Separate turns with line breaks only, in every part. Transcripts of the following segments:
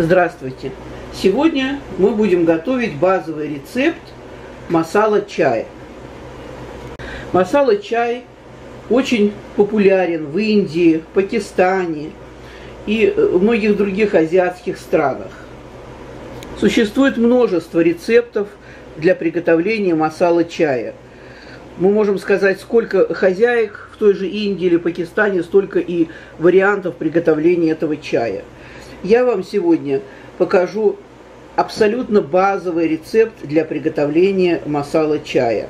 Здравствуйте! Сегодня мы будем готовить базовый рецепт масала чая. Масала чай очень популярен в Индии, Пакистане и в многих других азиатских странах. Существует множество рецептов для приготовления масала чая. Мы можем сказать, сколько хозяек в той же Индии или Пакистане, столько и вариантов приготовления этого чая – я вам сегодня покажу абсолютно базовый рецепт для приготовления масала чая.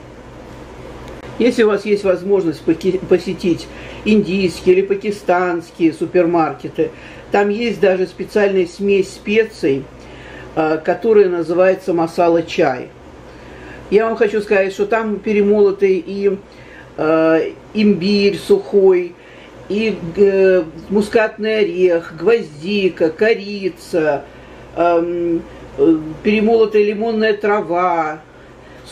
Если у вас есть возможность посетить индийские или пакистанские супермаркеты, там есть даже специальная смесь специй, а, которая называется масала чай. Я вам хочу сказать, что там перемолотый и э, имбирь сухой, и э, мускатный орех, гвоздика, корица, э, перемолотая лимонная трава,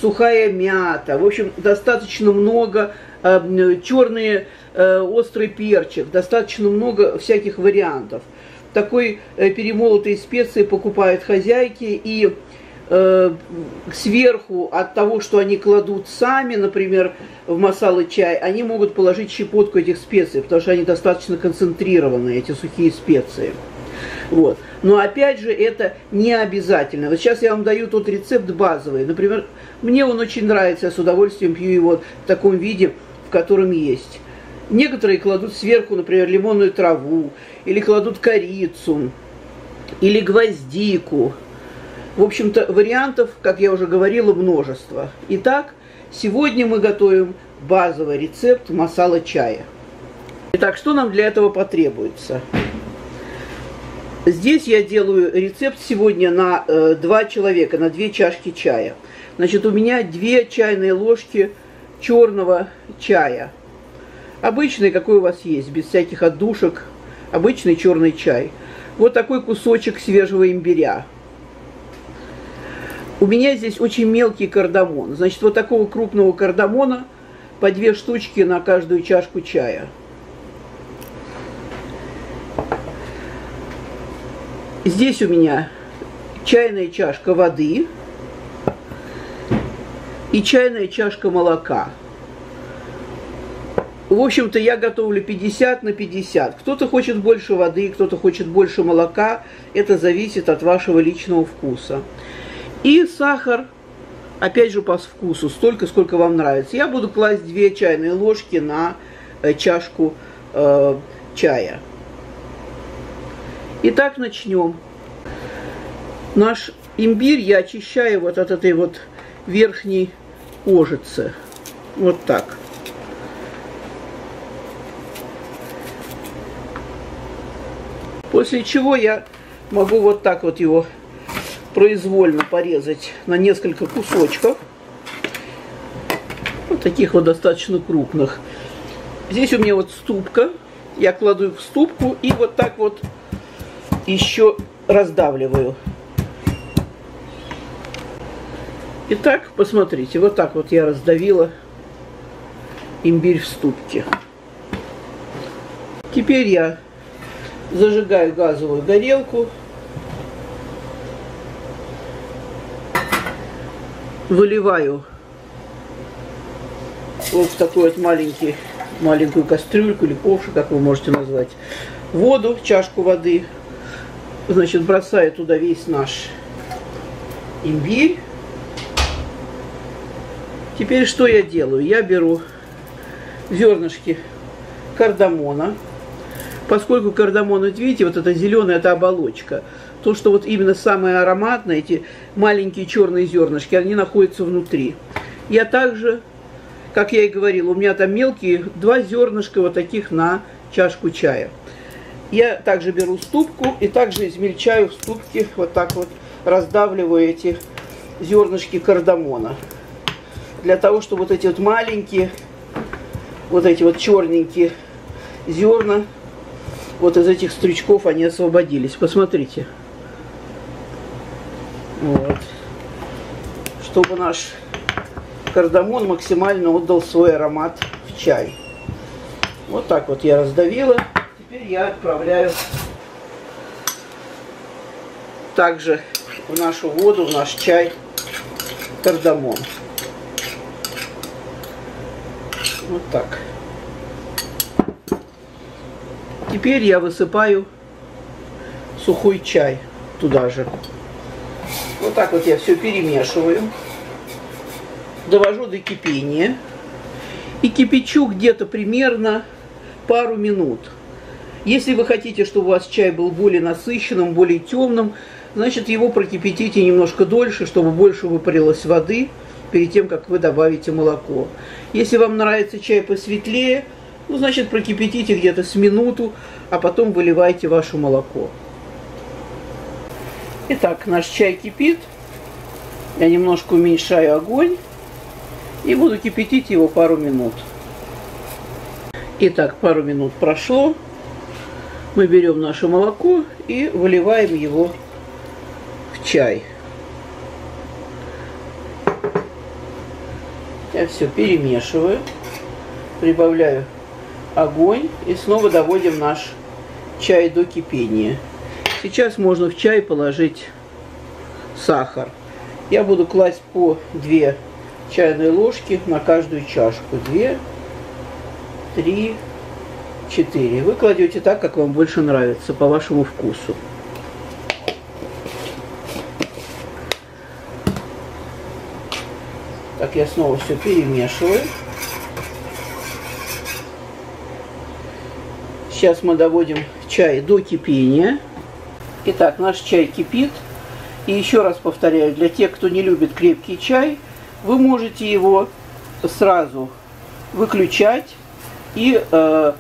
сухая мята. В общем, достаточно много э, черный э, острый перчик, достаточно много всяких вариантов. Такой э, перемолотые специи покупают хозяйки и э, сверху от того, что они кладут сами, например, в масало чай, они могут положить щепотку этих специй, потому что они достаточно концентрированные, эти сухие специи. Вот. Но опять же, это не обязательно. Вот сейчас я вам даю тот рецепт базовый. Например, мне он очень нравится, я с удовольствием пью его в таком виде, в котором есть. Некоторые кладут сверху, например, лимонную траву, или кладут корицу, или гвоздику, в общем-то, вариантов, как я уже говорила, множество. Итак, сегодня мы готовим базовый рецепт масала чая. Итак, что нам для этого потребуется? Здесь я делаю рецепт сегодня на э, два человека, на две чашки чая. Значит, у меня две чайные ложки черного чая. Обычный, какой у вас есть, без всяких отдушек. Обычный черный чай. Вот такой кусочек свежего имбиря у меня здесь очень мелкий кардамон. Значит, вот такого крупного кардамона по две штучки на каждую чашку чая. Здесь у меня чайная чашка воды и чайная чашка молока. В общем-то, я готовлю 50 на 50. Кто-то хочет больше воды, кто-то хочет больше молока. Это зависит от вашего личного вкуса. И сахар, опять же по вкусу, столько, сколько вам нравится. Я буду класть 2 чайные ложки на э, чашку э, чая. Итак, начнем. Наш имбирь я очищаю вот от этой вот верхней кожицы. Вот так. После чего я могу вот так вот его произвольно порезать на несколько кусочков. Вот таких вот достаточно крупных. Здесь у меня вот ступка. Я кладу в ступку и вот так вот еще раздавливаю. Итак, посмотрите, вот так вот я раздавила имбирь в ступке. Теперь я зажигаю газовую горелку. Выливаю вот в такой вот маленький, маленькую кастрюльку или ковш, как вы можете назвать, воду, чашку воды. Значит, бросаю туда весь наш имбирь. Теперь что я делаю? Я беру зернышки кардамона. Поскольку кардамон, вот видите, вот эта зеленая, это оболочка – то, что вот именно самое ароматное, эти маленькие черные зернышки, они находятся внутри. Я также, как я и говорила, у меня там мелкие два зернышка вот таких на чашку чая. Я также беру ступку и также измельчаю в ступке, вот так вот раздавливаю эти зернышки кардамона. Для того, чтобы вот эти вот маленькие, вот эти вот черненькие зерна, вот из этих стручков они освободились. Посмотрите. Вот. Чтобы наш кардамон максимально отдал свой аромат в чай. Вот так вот я раздавила. Теперь я отправляю также в нашу воду, в наш чай кардамон. Вот так. Теперь я высыпаю сухой чай туда же. Вот так вот я все перемешиваю. Довожу до кипения. И кипячу где-то примерно пару минут. Если вы хотите, чтобы у вас чай был более насыщенным, более темным, значит его прокипятите немножко дольше, чтобы больше выпарилось воды перед тем, как вы добавите молоко. Если вам нравится чай посветлее, ну, значит, прокипятите где-то с минуту, а потом выливайте ваше молоко. Итак, наш чай кипит. Я немножко уменьшаю огонь и буду кипятить его пару минут. Итак, пару минут прошло. Мы берем наше молоко и выливаем его в чай. Я все перемешиваю, прибавляю огонь и снова доводим наш чай до кипения. Сейчас можно в чай положить сахар. Я буду класть по 2 чайные ложки на каждую чашку. 2, 3, 4. Вы кладете так, как вам больше нравится, по вашему вкусу. Так, я снова все перемешиваю. Сейчас мы доводим чай до кипения. Итак, наш чай кипит. И еще раз повторяю, для тех, кто не любит крепкий чай, вы можете его сразу выключать и э,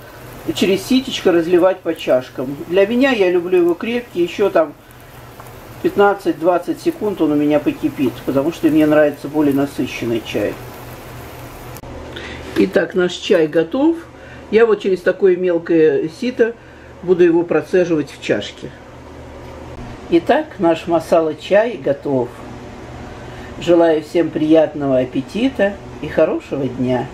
через ситечко разливать по чашкам. Для меня, я люблю его крепкий, еще там 15-20 секунд он у меня покипит, потому что мне нравится более насыщенный чай. Итак, наш чай готов. Я вот через такое мелкое сито буду его процеживать в чашке. Итак, наш масала-чай готов. Желаю всем приятного аппетита и хорошего дня.